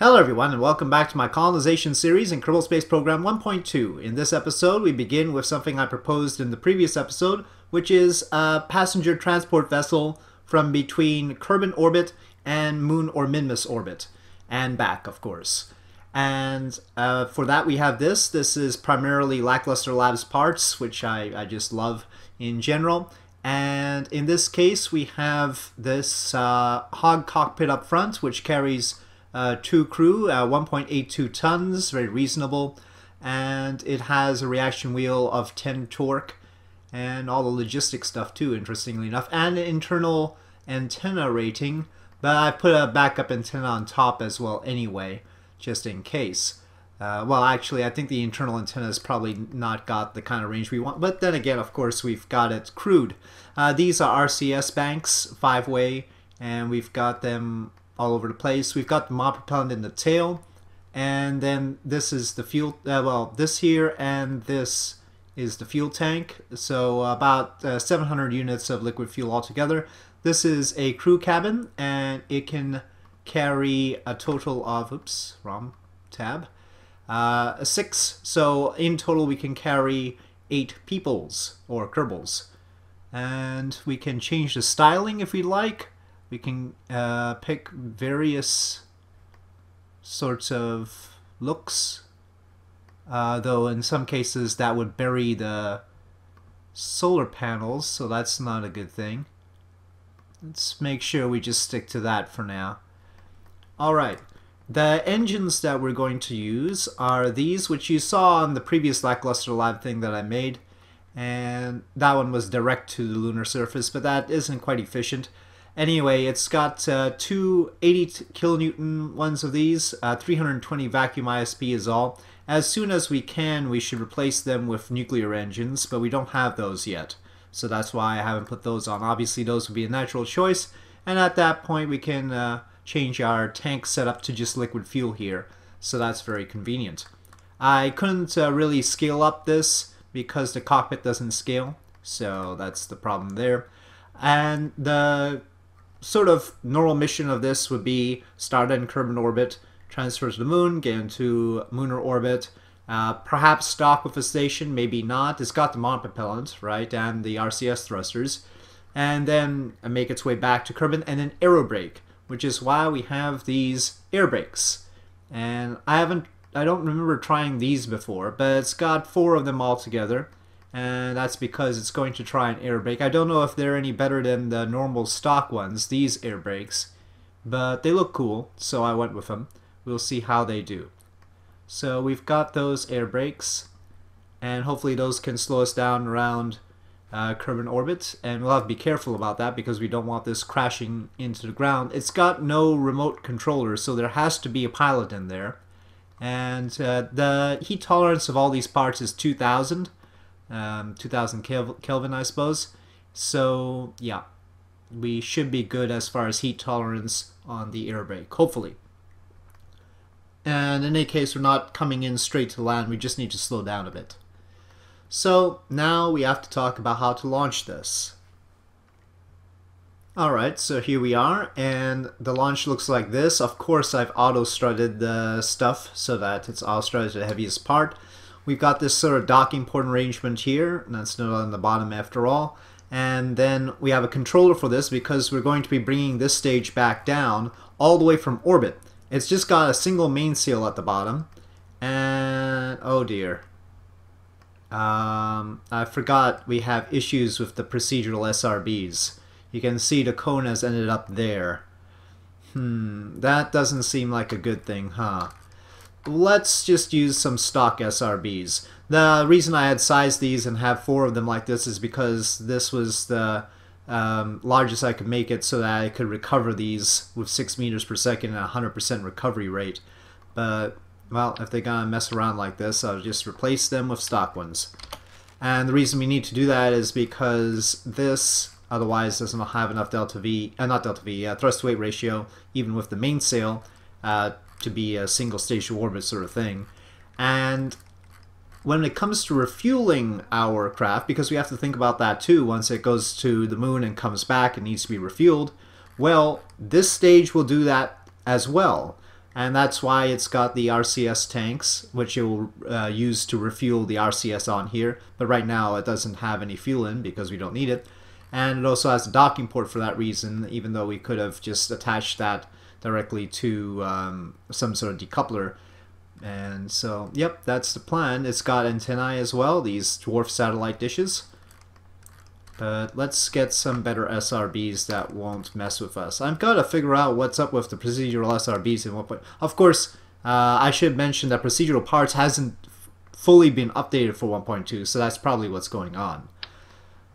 Hello everyone and welcome back to my colonization series in Kerbal Space Program 1.2. In this episode we begin with something I proposed in the previous episode, which is a passenger transport vessel from between Kerbin orbit and Moon or Minmus orbit, and back of course. And uh, for that we have this. This is primarily Lackluster Labs parts, which I, I just love in general. And in this case we have this uh, Hog cockpit up front, which carries uh, two crew, uh, 1.82 tons, very reasonable, and it has a reaction wheel of 10 torque and all the logistic stuff too, interestingly enough, and an internal antenna rating, but I put a backup antenna on top as well anyway, just in case. Uh, well, actually, I think the internal antenna has probably not got the kind of range we want, but then again, of course, we've got it crewed. Uh, these are RCS banks, five-way, and we've got them all over the place. We've got the propellant in the tail, and then this is the fuel, uh, well, this here and this is the fuel tank. So about uh, 700 units of liquid fuel altogether. This is a crew cabin, and it can carry a total of, oops, wrong tab, uh, six. So in total we can carry eight peoples, or Kerbals. And we can change the styling if we like we can uh, pick various sorts of looks. Uh, though in some cases that would bury the solar panels so that's not a good thing. Let's make sure we just stick to that for now. Alright the engines that we're going to use are these which you saw on the previous lackluster lab thing that I made. And that one was direct to the lunar surface but that isn't quite efficient Anyway, it's got uh, two 80 kilonewton ones of these, uh, 320 vacuum ISP is all. As soon as we can, we should replace them with nuclear engines, but we don't have those yet. So that's why I haven't put those on. Obviously, those would be a natural choice, and at that point, we can uh, change our tank setup to just liquid fuel here. So that's very convenient. I couldn't uh, really scale up this because the cockpit doesn't scale, so that's the problem there. And the sort of normal mission of this would be start in Kerbin orbit, transfer to the moon, get into lunar orbit, uh, perhaps stock with a station, maybe not. It's got the monopropellant, right, and the RCS thrusters, and then make its way back to Kerbin, and then aerobrake, which is why we have these air brakes. And I haven't, I don't remember trying these before, but it's got four of them all together and that's because it's going to try an air brake. I don't know if they're any better than the normal stock ones, these air brakes, but they look cool, so I went with them. We'll see how they do. So we've got those air brakes, and hopefully those can slow us down around uh, Kerbin orbit, and we'll have to be careful about that because we don't want this crashing into the ground. It's got no remote controller, so there has to be a pilot in there. And uh, the heat tolerance of all these parts is 2000 um, 2000 Kelvin, I suppose. So yeah, we should be good as far as heat tolerance on the air brake, hopefully. And in any case, we're not coming in straight to land, we just need to slow down a bit. So now we have to talk about how to launch this. Alright, so here we are, and the launch looks like this. Of course, I've auto-strutted the stuff so that it's auto-strutted to the heaviest part. We've got this sort of docking port arrangement here, and that's not on the bottom after all. And then we have a controller for this because we're going to be bringing this stage back down all the way from orbit. It's just got a single mainsail at the bottom. And, oh dear. Um, I forgot we have issues with the procedural SRBs. You can see the cone has ended up there. Hmm, that doesn't seem like a good thing, huh? Let's just use some stock SRBs. The reason I had sized these and have four of them like this is because this was the um, largest I could make it so that I could recover these with 6 meters per second and 100% recovery rate. But, well, if they're going to mess around like this, I'll just replace them with stock ones. And the reason we need to do that is because this otherwise doesn't have enough delta V, uh, not delta V, uh, thrust weight ratio, even with the mainsail, uh, to be a single station orbit sort of thing. And when it comes to refueling our craft, because we have to think about that too, once it goes to the moon and comes back, it needs to be refueled. Well, this stage will do that as well. and that's why it's got the RCS tanks, which it will uh, use to refuel the RCS on here. But right now it doesn't have any fuel in because we don't need it. And it also has a docking port for that reason, even though we could have just attached that directly to um, some sort of decoupler. And so, yep, that's the plan. It's got antennae as well, these dwarf satellite dishes. But let's get some better SRBs that won't mess with us. I've got to figure out what's up with the procedural SRBs and what point. Of course, uh, I should mention that procedural parts hasn't fully been updated for 1.2, so that's probably what's going on.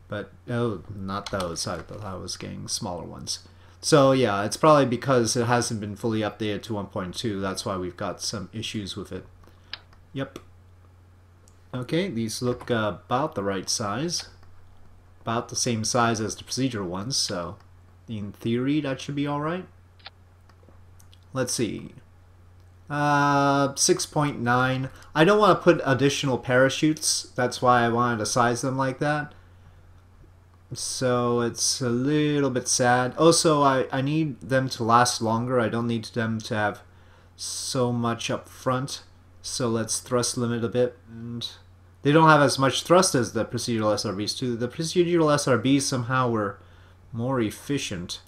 But, oh, not those. I thought I was getting smaller ones. So yeah, it's probably because it hasn't been fully updated to 1.2. That's why we've got some issues with it. Yep. Okay, these look uh, about the right size about the same size as the procedural ones, so in theory that should be alright. Let's see. Uh, 6.9. I don't want to put additional parachutes, that's why I wanted to size them like that. So it's a little bit sad. Also, I, I need them to last longer. I don't need them to have so much up front. So let's thrust limit a bit. And they don't have as much thrust as the procedural SRBs too. The procedural SRBs somehow were more efficient.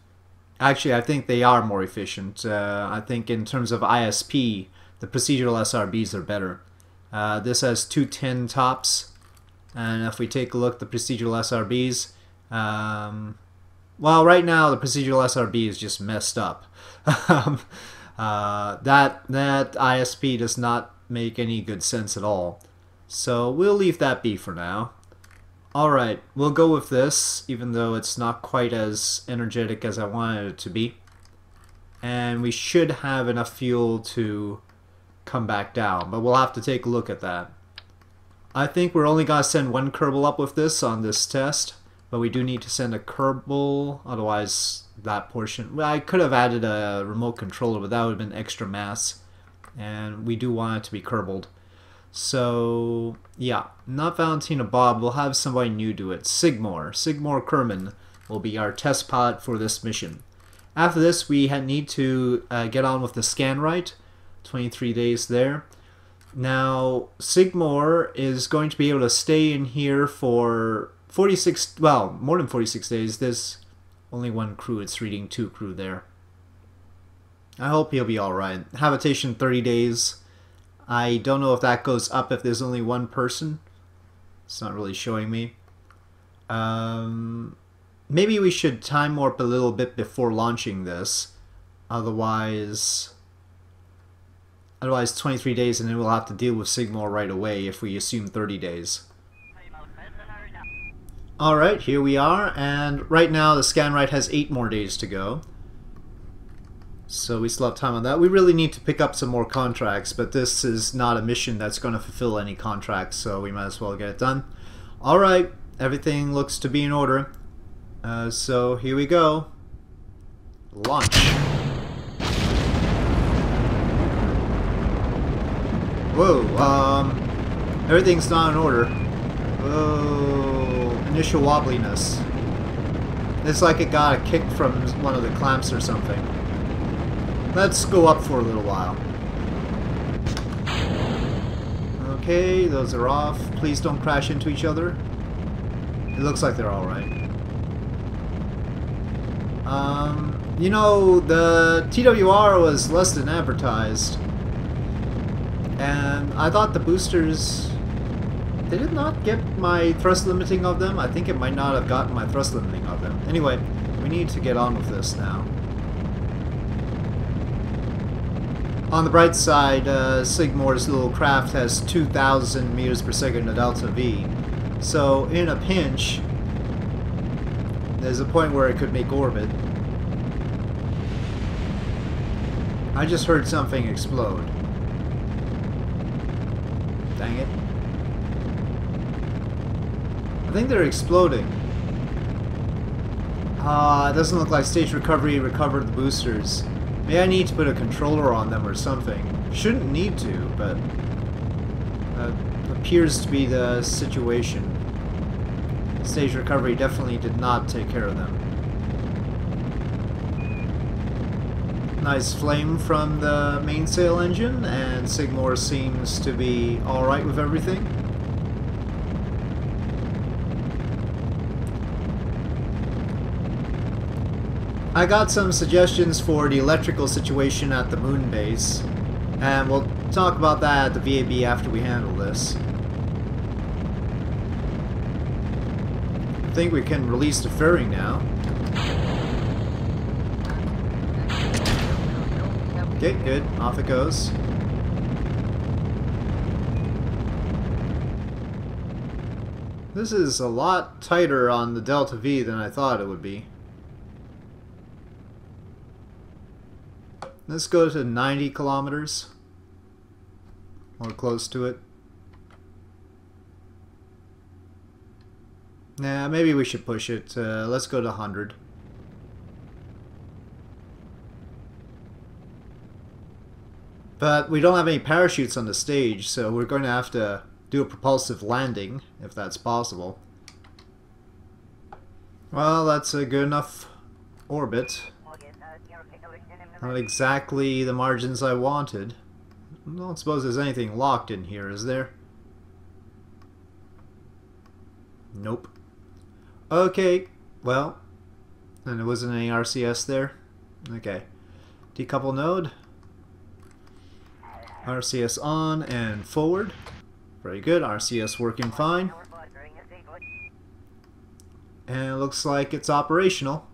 Actually, I think they are more efficient. Uh, I think in terms of ISP, the procedural SRBs are better. Uh, this has 210 tops, and if we take a look at the procedural SRBs, um, well, right now the procedural SRB is just messed up. um, uh, that that ISP does not make any good sense at all. So we'll leave that be for now. Alright, we'll go with this, even though it's not quite as energetic as I wanted it to be. And we should have enough fuel to come back down, but we'll have to take a look at that. I think we're only going to send one Kerbal up with this on this test, but we do need to send a Kerbal, otherwise that portion... Well, I could have added a remote controller, but that would have been extra mass, and we do want it to be Kerbaled. So, yeah, not Valentina Bob. We'll have somebody new do it. Sigmore. Sigmore Kerman will be our test pilot for this mission. After this, we need to uh, get on with the Scanrite, 23 days there. Now, Sigmore is going to be able to stay in here for 46, well, more than 46 days. There's only one crew. It's reading two crew there. I hope he'll be alright. Habitation 30 days. I don't know if that goes up if there's only one person. It's not really showing me. Um, maybe we should time warp a little bit before launching this. Otherwise, otherwise 23 days and then we'll have to deal with Sigmore right away if we assume 30 days. Alright, here we are, and right now the Scanrite has 8 more days to go. So we still have time on that. We really need to pick up some more contracts, but this is not a mission that's going to fulfill any contracts, so we might as well get it done. Alright, everything looks to be in order. Uh, so here we go. Launch. Whoa, um, everything's not in order. Whoa, initial wobbliness. It's like it got a kick from one of the clamps or something. Let's go up for a little while. Okay, those are off. Please don't crash into each other. It looks like they're alright. Um, you know, the TWR was less than advertised. And I thought the boosters... Did not get my thrust limiting of them. I think it might not have gotten my thrust limiting of them. Anyway, we need to get on with this now. On the bright side, uh, Sigmore's little craft has 2,000 meters per second of delta V. So in a pinch, there's a point where it could make orbit. I just heard something explode. Dang it. I think they're exploding. Ah, uh, it doesn't look like stage recovery recovered the boosters. Maybe I need to put a controller on them or something. Shouldn't need to, but appears to be the situation. Stage recovery definitely did not take care of them. Nice flame from the mainsail engine, and Sigmore seems to be alright with everything. I got some suggestions for the electrical situation at the moon base, and we'll talk about that at the VAB after we handle this. I think we can release the fairing now. Okay, good. Off it goes. This is a lot tighter on the Delta V than I thought it would be. Let's go to 90 kilometers. Or close to it. Nah, maybe we should push it. Uh, let's go to 100. But we don't have any parachutes on the stage, so we're going to have to do a propulsive landing, if that's possible. Well, that's a good enough orbit. Not exactly the margins I wanted. I don't suppose there's anything locked in here, is there? Nope. Okay, well, and there wasn't any RCS there? Okay. Decouple node. RCS on and forward. Very good. RCS working fine. And it looks like it's operational.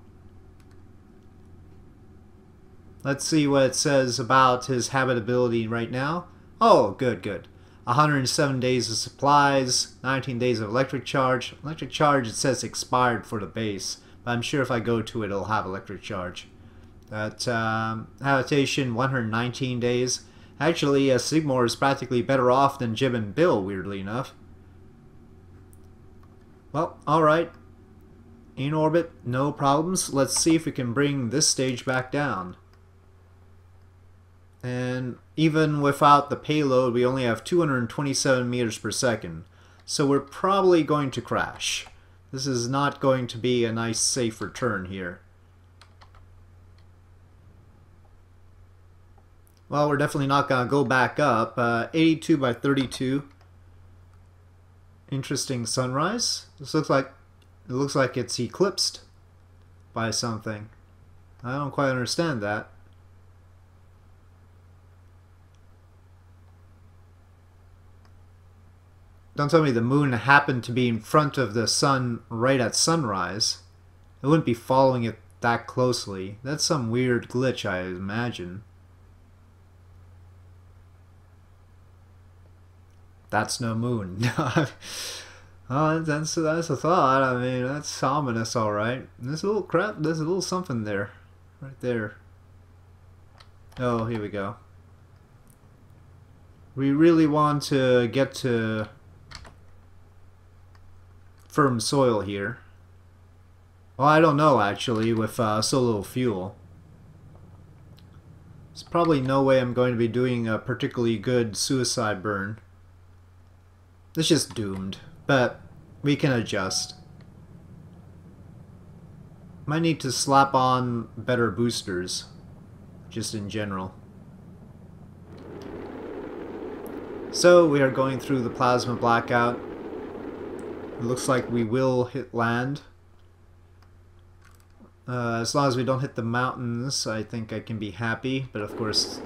Let's see what it says about his habitability right now. Oh, good, good. 107 days of supplies, 19 days of electric charge. Electric charge, it says expired for the base, but I'm sure if I go to it, it'll have electric charge. That um, habitation, 119 days. Actually, uh, Sigmore is practically better off than Jim and Bill, weirdly enough. Well, alright. In orbit, no problems. Let's see if we can bring this stage back down. And even without the payload, we only have 227 meters per second. So we're probably going to crash. This is not going to be a nice safe return here. Well, we're definitely not going to go back up. Uh, 82 by 32. Interesting sunrise. This looks like it looks like it's eclipsed by something. I don't quite understand that. Don't tell me the moon happened to be in front of the sun right at sunrise. It wouldn't be following it that closely. That's some weird glitch, I imagine. that's no moon. oh, that's that's a thought. I mean, that's ominous, all right. There's a little crap. There's a little something there, right there. Oh, here we go. We really want to get to firm soil here. Well, I don't know actually with uh, so little fuel. There's probably no way I'm going to be doing a particularly good suicide burn. It's just doomed, but we can adjust. Might need to slap on better boosters, just in general. So we are going through the plasma blackout. It looks like we will hit land. Uh, as long as we don't hit the mountains, I think I can be happy. But of course,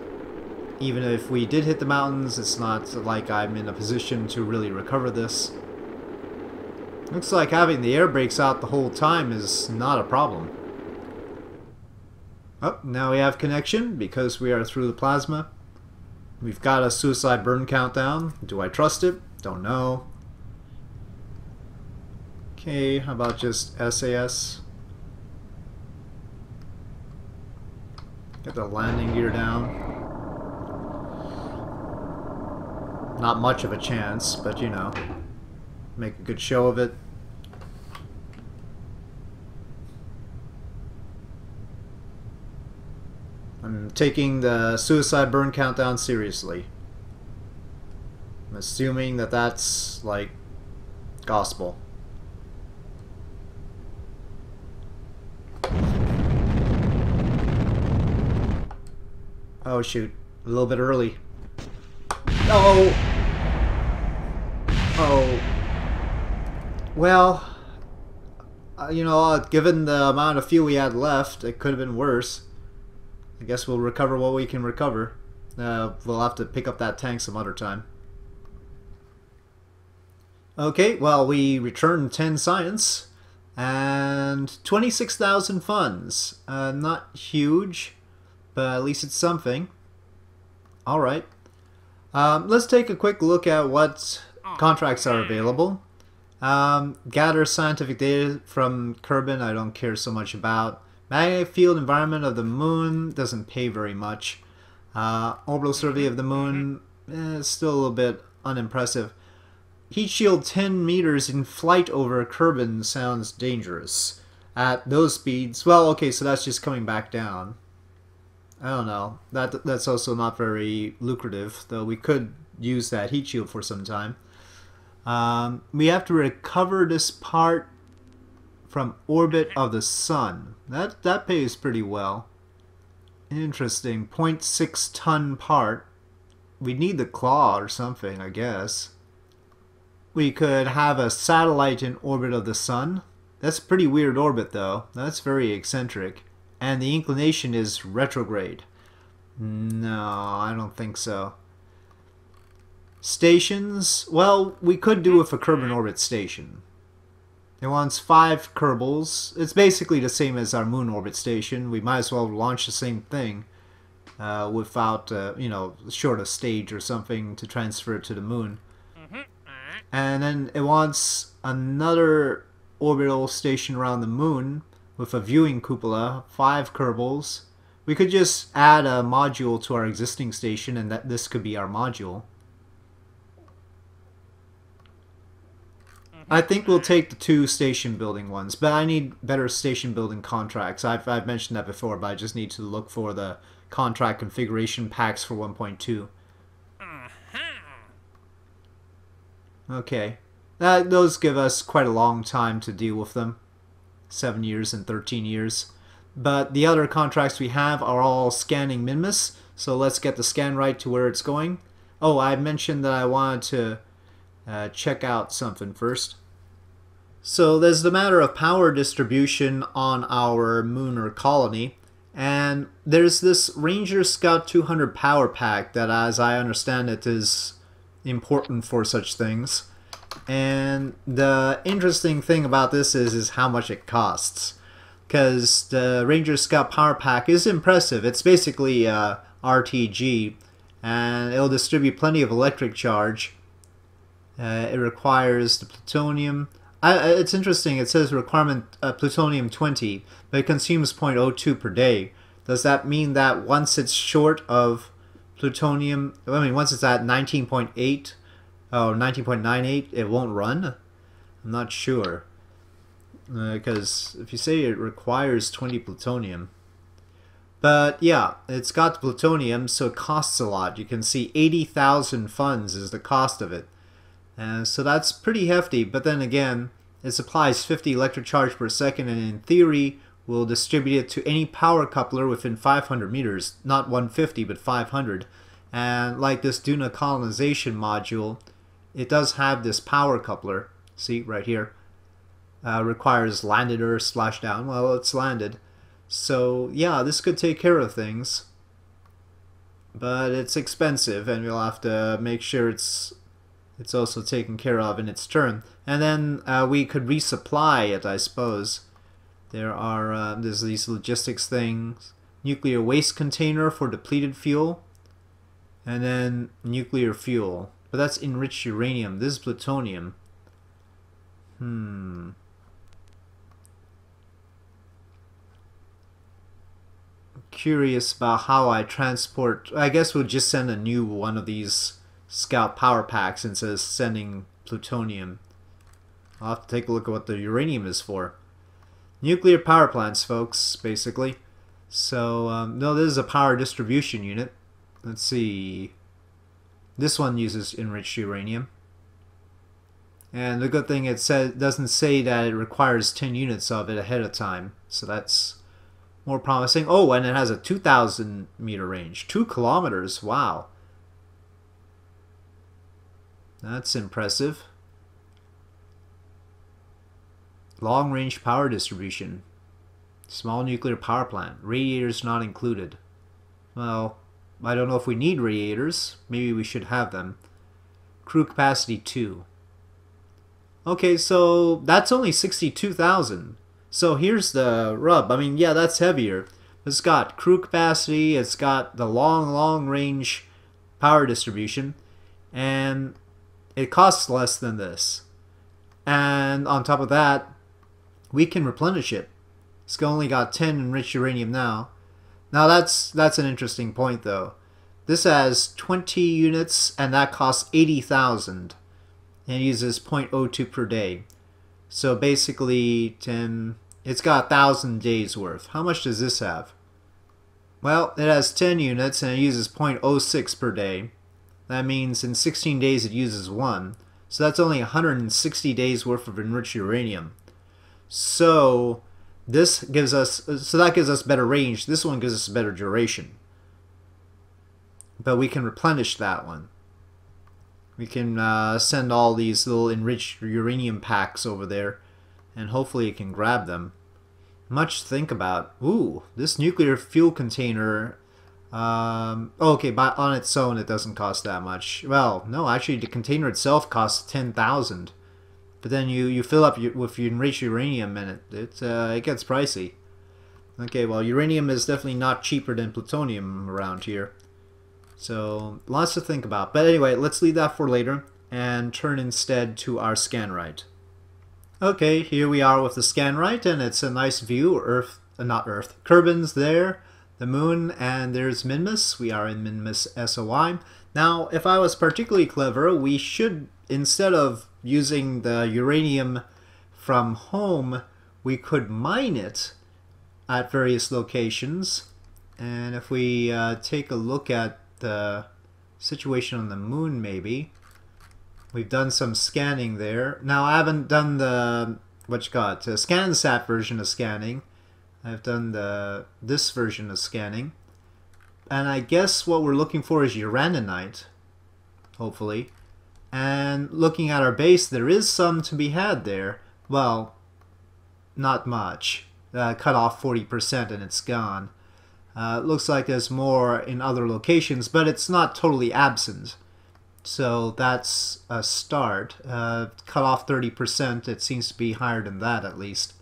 even if we did hit the mountains, it's not like I'm in a position to really recover this. Looks like having the air brakes out the whole time is not a problem. Oh, now we have connection because we are through the plasma. We've got a suicide burn countdown. Do I trust it? Don't know. Okay, how about just SAS? Get the landing gear down. Not much of a chance, but you know, make a good show of it. I'm taking the suicide burn countdown seriously. I'm assuming that that's like gospel. Oh shoot, a little bit early. Oh! Oh. Well, uh, you know, uh, given the amount of fuel we had left, it could have been worse. I guess we'll recover what we can recover. Uh, we'll have to pick up that tank some other time. Okay, well, we returned 10 science and 26,000 funds. Uh, not huge, but at least it's something. Alright. Um, let's take a quick look at what contracts are available. Um, gather scientific data from Kerbin, I don't care so much about. Magnetic field environment of the moon doesn't pay very much. Uh, orbital survey of the moon eh, still a little bit unimpressive. Heat shield 10 meters in flight over Kerbin sounds dangerous. At those speeds, well, okay, so that's just coming back down. I don't know. That That's also not very lucrative, though we could use that heat shield for some time. Um, we have to recover this part from orbit of the sun. That, that pays pretty well. Interesting. 0.6 ton part. We need the claw or something, I guess. We could have a satellite in orbit of the sun. That's a pretty weird orbit, though. That's very eccentric. And the inclination is retrograde. No, I don't think so. Stations? Well, we could do with a Kerbin orbit station. It wants five Kerbals. It's basically the same as our moon orbit station. We might as well launch the same thing uh, without, uh, you know, short a stage or something to transfer it to the moon. And then it wants another orbital station around the moon with a viewing cupola, five Kerbals. We could just add a module to our existing station and that this could be our module. Mm-hmm. I think we'll take the two station building ones, but I need better station building contracts. I've, I've mentioned that before, but I just need to look for the contract configuration packs for 1.2. Mm-hmm. Okay. That, those give us quite a long time to deal with them. 7 years and 13 years. But the other contracts we have are all scanning Minmus, so let's get the Scanrite to where it's going. Oh, I mentioned that I wanted to uh, check out something first. So there's the matter of power distribution on our Mooner colony. And there's this Ranger Scout 200 power pack that, as I understand it, is important for such things. And the interesting thing about this is, is how much it costs. Because the Ranger Scout power pack is impressive. It's basically uh, RTG, and it'll distribute plenty of electric charge. Uh, it requires the plutonium. I, it's interesting. It says requirement uh, plutonium 20, but it consumes 0.02 per day. Does that mean that once it's short of plutonium, I mean, once it's at 19.8 Oh, 19.98, it won't run? I'm not sure. Because uh, if you say it requires 20 plutonium. But yeah, it's got plutonium, so it costs a lot. You can see 80,000 funds is the cost of it. And so that's pretty hefty, but then again, it supplies 50 electric charge per second and in theory will distribute it to any power coupler within 500 meters. Not 150, but 500. And like this Duna colonization module, it does have this power coupler. See, right here. Uh, requires landed or splashdown. Well, it's landed. So, yeah, this could take care of things. But it's expensive, and we'll have to make sure it's it's also taken care of in its turn. And then uh, we could resupply it, I suppose. There are uh, there's these logistics things. Nuclear waste container for depleted fuel. And then nuclear fuel. But that's enriched uranium. This is plutonium. Hmm. Curious about how I transport. I guess we'll just send a new one of these scout power packs instead of sending plutonium. I'll have to take a look at what the uranium is for. Nuclear power plants, folks, basically. So, um, no, this is a power distribution unit. Let's see. This one uses enriched uranium. And the good thing it says doesn't say that it requires 10 units of it ahead of time. So that's more promising. Oh, and it has a 2,000 meter range. Two kilometers. Wow. That's impressive. Long range power distribution. Small nuclear power plant. Radiators not included. Well, I don't know if we need radiators. Maybe we should have them. Crew capacity 2. Okay, so that's only 62,000. So here's the rub. I mean, yeah, that's heavier. It's got crew capacity, it's got the long, long range power distribution, and it costs less than this. And on top of that, we can replenish it. It's only got 10 enriched uranium now. Now that's that's an interesting point though. This has 20 units and that costs 80,000 and uses 0.02 per day. So basically 10 it's got 1000 days worth. How much does this have? Well, it has 10 units and it uses 0.06 per day. That means in 16 days it uses 1. So that's only 160 days worth of enriched uranium. So this gives us, so that gives us better range. This one gives us better duration. But we can replenish that one. We can uh, send all these little enriched uranium packs over there and hopefully it can grab them. Much to think about. Ooh, this nuclear fuel container um, okay, but on its own it doesn't cost that much. Well, no, actually the container itself costs 10,000. But then you, you fill up your, with enriched uranium and it, it, uh, it gets pricey. Okay, well, uranium is definitely not cheaper than plutonium around here. So, lots to think about. But anyway, let's leave that for later and turn instead to our Scanrite. Okay, here we are with the Scanrite, and it's a nice view. Earth, uh, not Earth, Kerbin's there, the moon, and there's Minmus. We are in Minmus SOI. Now, if I was particularly clever, we should, instead of using the uranium from home, we could mine it at various locations. And if we uh, take a look at the situation on the moon, maybe, we've done some scanning there. Now, I haven't done the, what you got, the ScanSat version of scanning. I've done the this version of scanning. And I guess what we're looking for is uraninite, hopefully. And looking at our base, there is some to be had there. Well, not much. Uh, cut off 40% and it's gone. Uh, looks like there's more in other locations, but it's not totally absent. So that's a start. Uh, cut off 30%, it seems to be higher than that at least.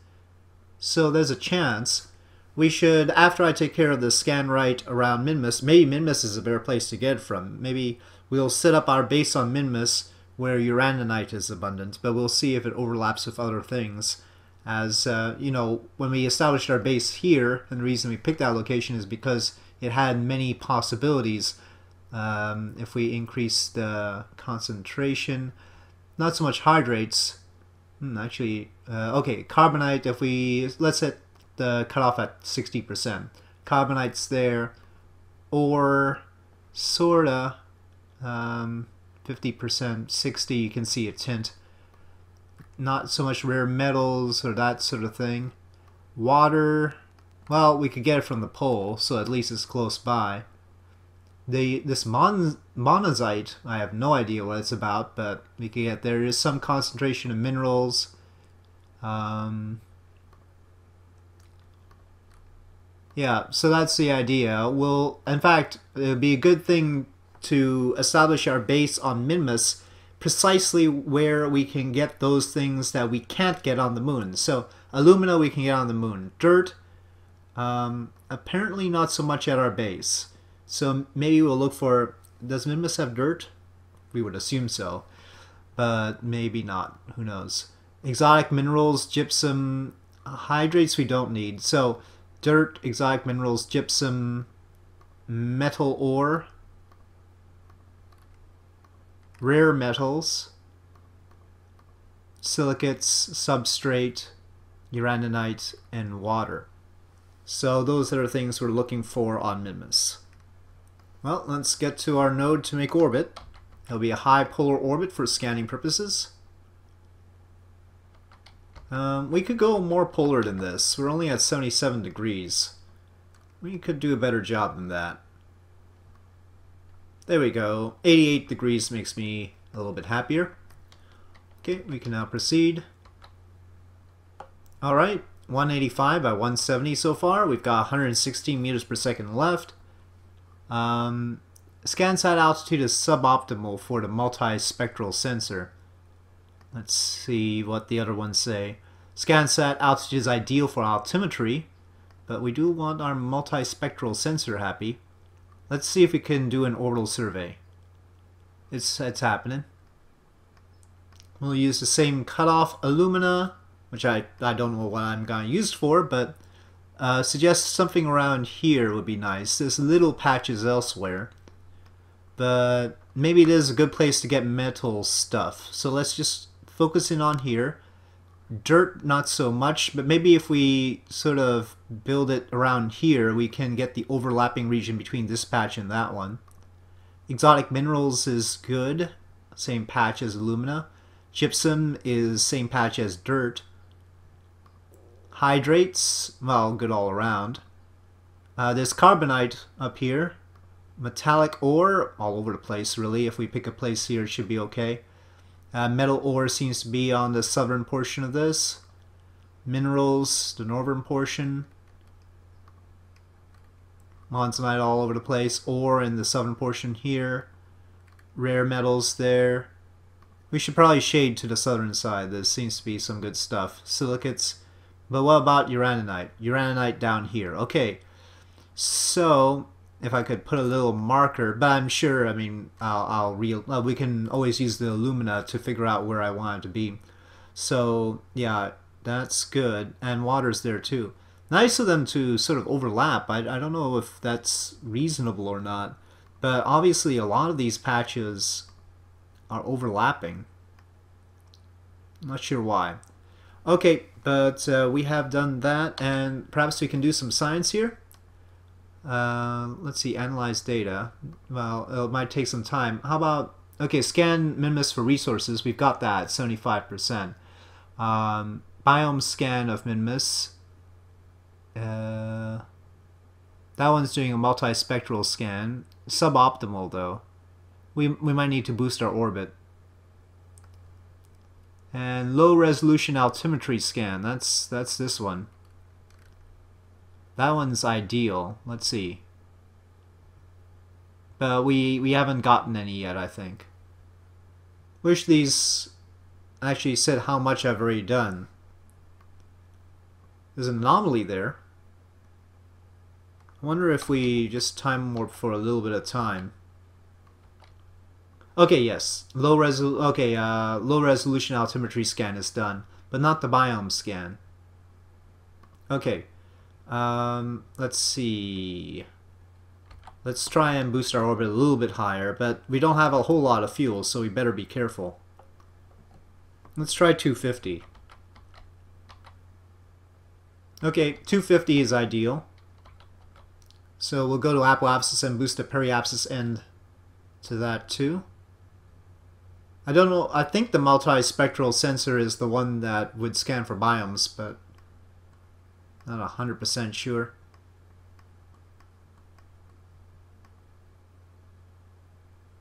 So there's a chance. We should, after I take care of the Scanrite around Minmus, maybe Minmus is a better place to get from. Maybe We'll set up our base on Minmus where uraninite is abundant, but we'll see if it overlaps with other things. As, uh, you know, when we established our base here, and the reason we picked that location is because it had many possibilities. Um, if we increase the concentration, not so much hydrates, hmm, actually, uh, okay, carbonite, if we, let's set the cutoff at 60%. Carbonite's there, or sorta, um, 50%, 60 you can see a tint. Not so much rare metals or that sort of thing. Water, well, we could get it from the pole, so at least it's close by. The This mon monazite, I have no idea what it's about, but we can get there is some concentration of minerals. Um, yeah, so that's the idea. We'll, in fact, it would be a good thing to establish our base on Minmus precisely where we can get those things that we can't get on the moon. So alumina we can get on the moon. Dirt, um, apparently not so much at our base. So maybe we'll look for, does Minmus have dirt? We would assume so, but maybe not. Who knows? Exotic minerals, gypsum, hydrates we don't need. So dirt, exotic minerals, gypsum, metal ore, rare metals, silicates, substrate, uraninite, and water. So those are things we're looking for on Minmus. Well, let's get to our node to make orbit. It'll be a high polar orbit for scanning purposes. Um, we could go more polar than this. We're only at 77 degrees. We could do a better job than that. There we go. 88 degrees makes me a little bit happier. Okay, we can now proceed. Alright, 185 by 170 so far. We've got 116 meters per second left. Um, scan ScanSat altitude is suboptimal for the multispectral sensor. Let's see what the other ones say. ScanSat altitude is ideal for altimetry, but we do want our multispectral sensor happy. Let's see if we can do an orbital survey. It's, it's happening. We'll use the same cutoff alumina, which I, I don't know what I'm going to use for, but uh, suggest something around here would be nice. There's little patches elsewhere but maybe it is a good place to get metal stuff. So let's just focus in on here. Dirt, not so much, but maybe if we sort of build it around here, we can get the overlapping region between this patch and that one. Exotic minerals is good, same patch as alumina. Gypsum is same patch as dirt. Hydrates, well, good all around. Uh, there's carbonite up here, metallic ore all over the place really if we pick a place here it should be okay uh, metal ore seems to be on the southern portion of this. Minerals the northern portion. Monazite all over the place. Ore in the southern portion here. Rare metals there. We should probably shade to the southern side. There seems to be some good stuff. Silicates. But what about uraninite uraninite down here. Okay. So if I could put a little marker, but I'm sure, I mean, I'll, I'll real, well, we can always use the alumina to figure out where I want it to be. So, yeah, that's good. And water's there too. Nice of them to sort of overlap. I, I don't know if that's reasonable or not, but obviously a lot of these patches are overlapping. Not sure why. Okay, but uh, we have done that, and perhaps we can do some science here. Uh, let's see, analyze data. Well, it might take some time. How about, okay, scan Minmus for resources. We've got that, 75%. Um, biome scan of Minmus. Uh, that one's doing a multispectral scan. Suboptimal, though. We, we might need to boost our orbit. And low resolution altimetry scan. That's that's this one. That one's ideal. Let's see. But we, we haven't gotten any yet, I think. Wish these actually said how much I've already done. There's an anomaly there. I wonder if we just time warp for a little bit of time. Okay, yes. Low resol okay, uh, low resolution altimetry scan is done, but not the biome scan. Okay. Um, let's see. Let's try and boost our orbit a little bit higher, but we don't have a whole lot of fuel, so we better be careful. Let's try 250. Okay, 250 is ideal. So we'll go to apoapsis and boost the periapsis end to that too. I don't know, I think the multispectral sensor is the one that would scan for biomes, but not 100% sure.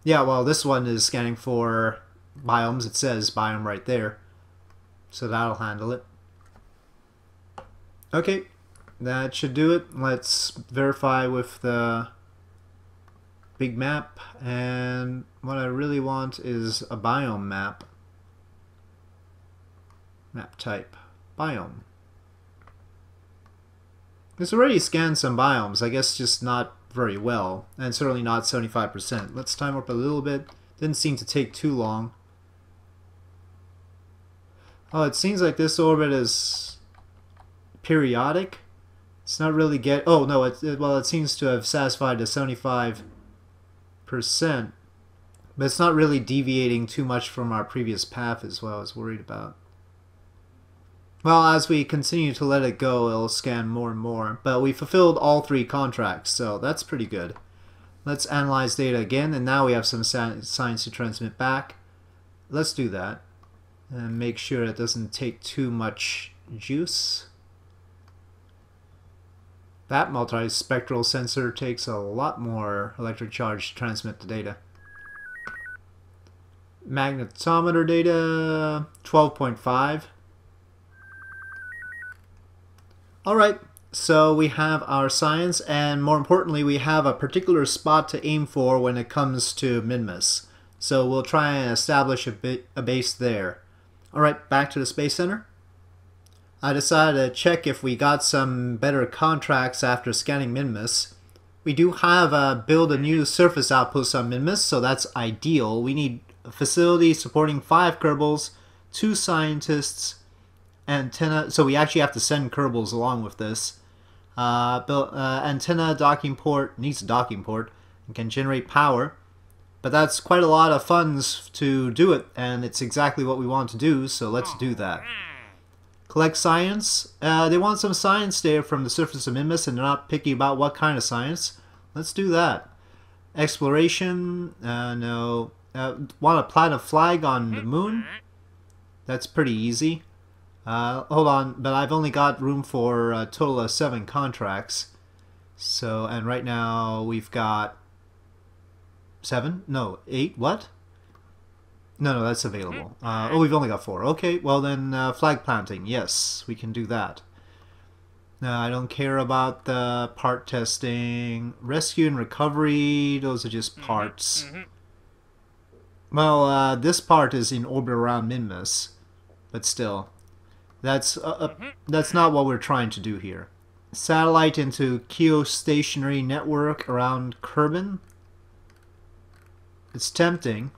Yeah, well, this one is scanning for biomes. It says biome right there. So that'll handle it. Okay, that should do it. Let's verify with the big map. And what I really want is a biome map. Map type. Biome. It's already scanned some biomes, I guess just not very well, and certainly not 75%. Let's time up a little bit. Didn't seem to take too long. Oh, it seems like this orbit is periodic. It's not really get. Oh no, it, it well it seems to have satisfied the 75 percent, but it's not really deviating too much from our previous path, is what I was worried about. Well, as we continue to let it go, it'll scan more and more. But we fulfilled all three contracts, so that's pretty good. Let's analyze data again, and now we have some science to transmit back. Let's do that. And make sure it doesn't take too much juice. That multispectral sensor takes a lot more electric charge to transmit the data. Magnetometer data, 12.5. Alright, so we have our science, and more importantly, we have a particular spot to aim for when it comes to Minmus. So we'll try and establish a, bit, a base there. Alright, back to the Space Center. I decided to check if we got some better contracts after scanning Minmus. We do have a build a new surface outpost on Minmus, so that's ideal. We need a facility supporting five Kerbals, two scientists, antenna. So we actually have to send Kerbals along with this. Uh, build, uh, antenna docking port needs a docking port and can generate power. But that's quite a lot of funds to do it, and it's exactly what we want to do, so let's do that. Collect science. Uh, they want some science data from the surface of Minmus, and they're not picky about what kind of science. Let's do that. Exploration. Uh, no. Uh, want to plant a flag on the moon? That's pretty easy. Uh, hold on, but I've only got room for a total of seven contracts. So, and right now we've got seven? No, eight? What? No, no, that's available. Uh, oh, we've only got four. Okay, well then, uh, flag planting. Yes, we can do that. No, I don't care about the part testing. Rescue and recovery, those are just parts. Well, uh, this part is in orbit around Minmus, but still. That's, uh, uh, that's not what we're trying to do here. Satellite into geostationary network around Kerbin. It's tempting.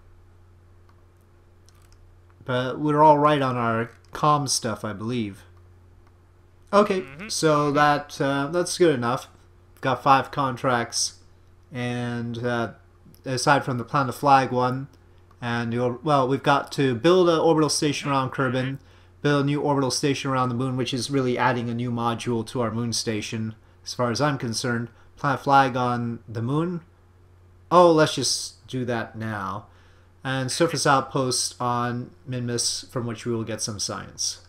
But we're all right on our comm stuff, I believe. Okay, so that uh, that's good enough. Got five contracts, and uh, aside from the plan to flag one, and well, we've got to build an orbital station around Kerbin, build a new orbital station around the moon, which is really adding a new module to our moon station, as far as I'm concerned. Plant flag on the moon. Oh, let's just do that now and surface outpost on Minmus from which we will get some science.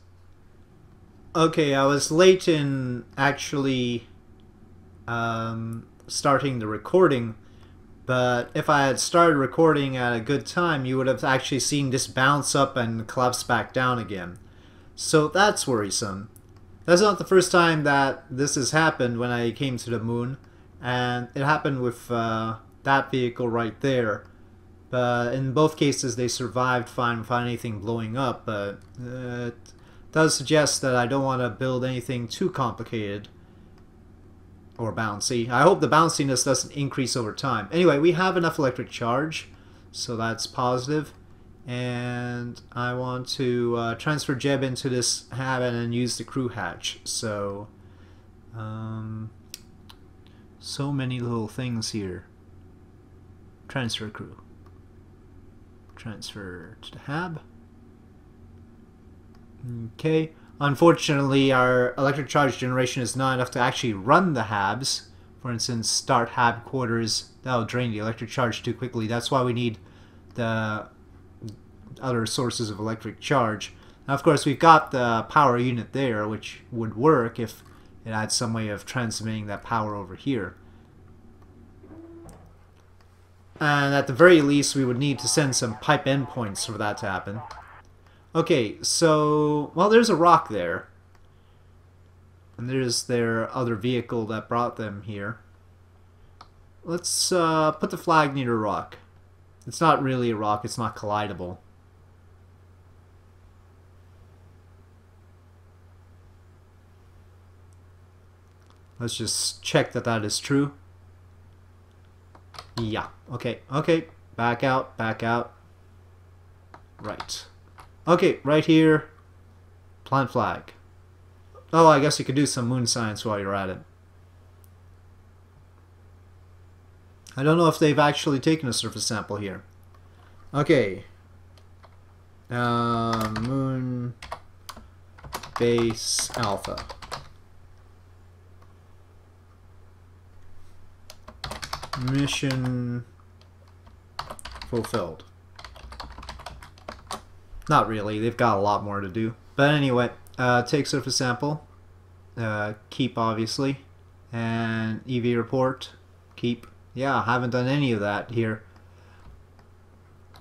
Okay, I was late in actually um, starting the recording, but if I had started recording at a good time, you would have actually seen this bounce up and collapse back down again. So that's worrisome. That's not the first time that this has happened when I came to the moon, and it happened with uh, that vehicle right there. But in both cases, they survived fine without anything blowing up, but uh, it does suggest that I don't want to build anything too complicated or bouncy. I hope the bounciness doesn't increase over time. Anyway, we have enough electric charge, so that's positive. And I want to uh, transfer Jeb into this habit and use the crew hatch. So, um, so many little things here. Transfer crew. Transfer to the hab. Okay. Unfortunately, our electric charge generation is not enough to actually run the habs. For instance, start hab quarters, that'll drain the electric charge too quickly. That's why we need the other sources of electric charge. Now, of course, we've got the power unit there, which would work if it had some way of transmitting that power over here. And at the very least, we would need to send some pipe endpoints for that to happen. Okay, so, well, there's a rock there. And there's their other vehicle that brought them here. Let's uh, put the flag near the rock. It's not really a rock, it's not collidable. Let's just check that that is true. Yeah. Okay. Okay. Back out. Back out. Right. Okay. Right here. Plant flag. Oh, I guess you could do some moon science while you're at it. I don't know if they've actually taken a surface sample here. Okay. Uh, moon base alpha. Mission fulfilled. Not really, they've got a lot more to do. But anyway, uh, take surface sample. Uh, keep, obviously. And EV report, keep. Yeah, I haven't done any of that here.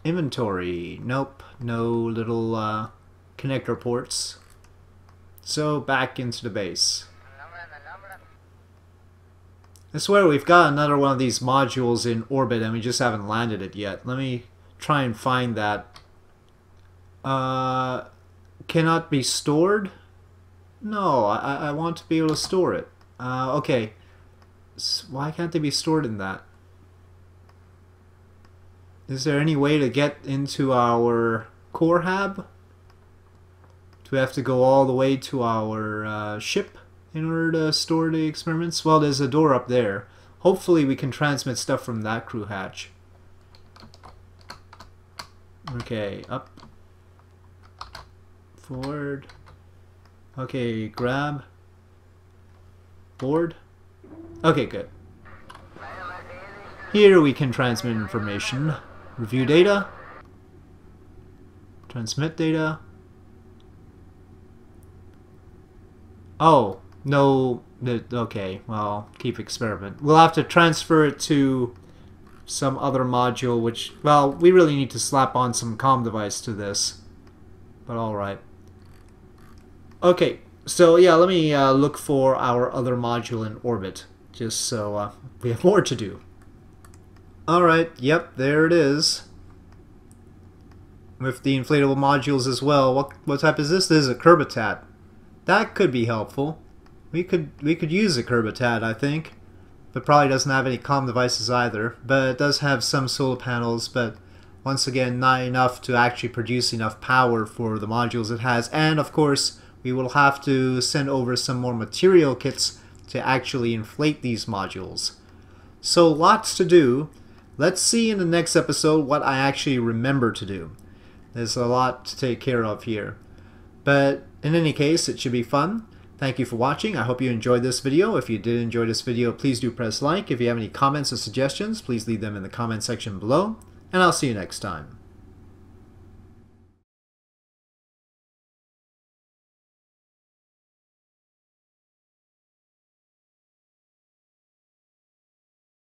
Inventory, nope, no little uh, connector ports. So back into the base. I swear we've got another one of these modules in orbit and we just haven't landed it yet. Let me try and find that. Uh, cannot be stored? No, I, I want to be able to store it. Uh, okay. So why can't they be stored in that? Is there any way to get into our core hab? Do we have to go all the way to our uh, ship? In order to store the experiments? Well, there's a door up there. Hopefully we can transmit stuff from that crew hatch. Okay, up. Forward. Okay, grab. Board. Okay, good. Here we can transmit information. Review data. Transmit data. Oh, no, okay, well, keep experiment. We'll have to transfer it to some other module, which, well, we really need to slap on some COM device to this. But alright. Okay, so yeah, let me uh, look for our other module in orbit, just so uh, we have more to do. Alright, yep, there it is. With the inflatable modules as well. What, what type is this? This is a Kerbitat. That could be helpful. We could we could use a Kerbitat, I think, but probably doesn't have any COM devices either. But it does have some solar panels, but once again, not enough to actually produce enough power for the modules it has. And of course, we will have to send over some more material kits to actually inflate these modules. So lots to do. Let's see in the next episode what I actually remember to do. There's a lot to take care of here. But in any case, it should be fun. Thank you for watching. I hope you enjoyed this video. If you did enjoy this video, please do press like. If you have any comments or suggestions, please leave them in the comment section below. And I'll see you next time.